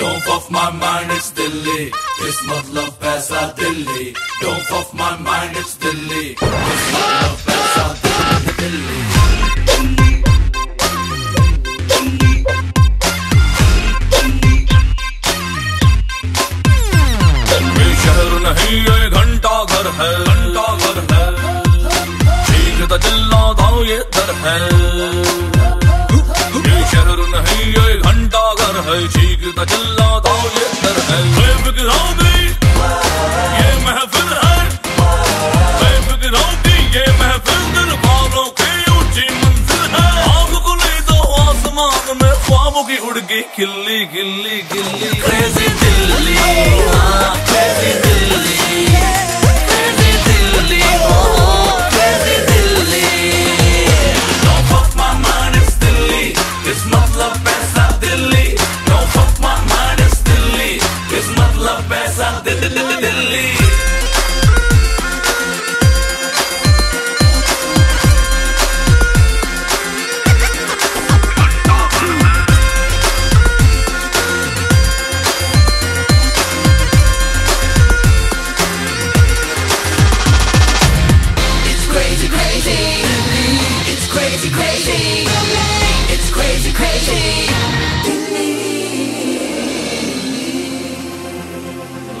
fuck my mind, it's Delhi. It's मतलब पैसा Delhi. Don't fuck my mind, it's Delhi. It's मतलब पैसा दिल्ली. नहीं ये घंटा घर है घंटा घर है चीखता चिल्लाता ये दर है है चीखता चिल्लाता ये दर है। बेफिक्राओं की ये महफिल है। बेफिक्राओं की ये महफिल दिल ख्वाबों की ऊँची मंजिल है। आग को ले दो आसमान में ख्वाबों की उड़ गई खिल्ली खिल्ली खिल्ली। क्रेजी दिल्ली, हाँ,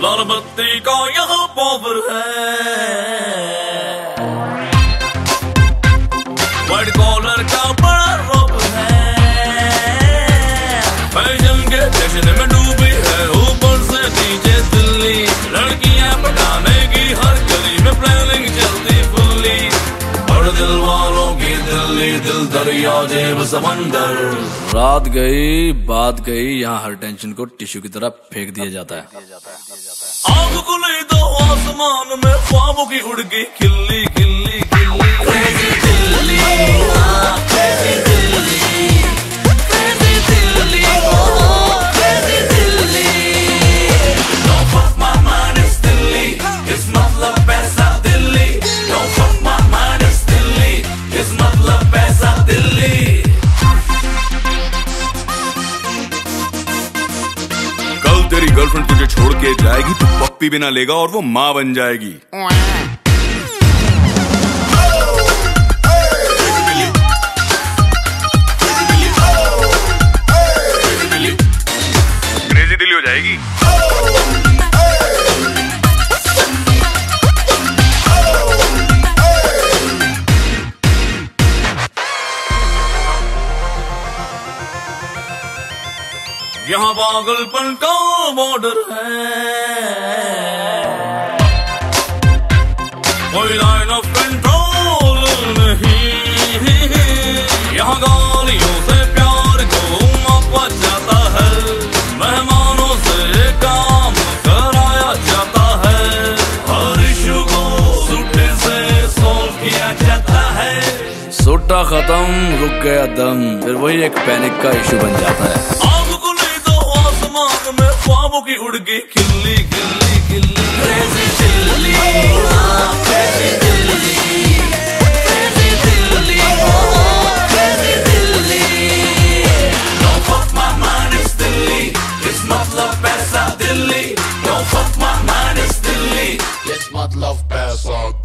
लाल बत्ती का यहाँ की दिल्ली दिल दरिया जेब समंदर। रात गई बात गई यहाँ हर टेंशन को टिश्यू की तरह फेंक दिया जाता है। आग गुल दो आसमान में ख्वाबों की उड़ गई खिल्ली खिल्ली खिल्ली। छोड़ के जाएगी तो पप्पी बिना लेगा और वो माँ बन जाएगी। क्रेजी हो जाएगी। यहाँ पागलपन का बॉर्डर है। कोई लाइन ऑफ़ कंट्रोल नहीं। यहाँ गालियों से प्यार को मापा जाता है। मेहमानों से काम कराया जाता है। हर इशू को सुटे से सॉल्व किया जाता है। सोटा खत्म, रुक गया दम। फिर वही एक पैनिक का इशू बन जाता है। की उड़ गई खिल्ली खिल्ली खिल्ली crazy chilli crazy chilli crazy chilli crazy chilli Don't fuck my mind, it's Dilly It's मतलब पैसा Delhi Don't fuck my mind, it's Dilly It's मतलब पैसा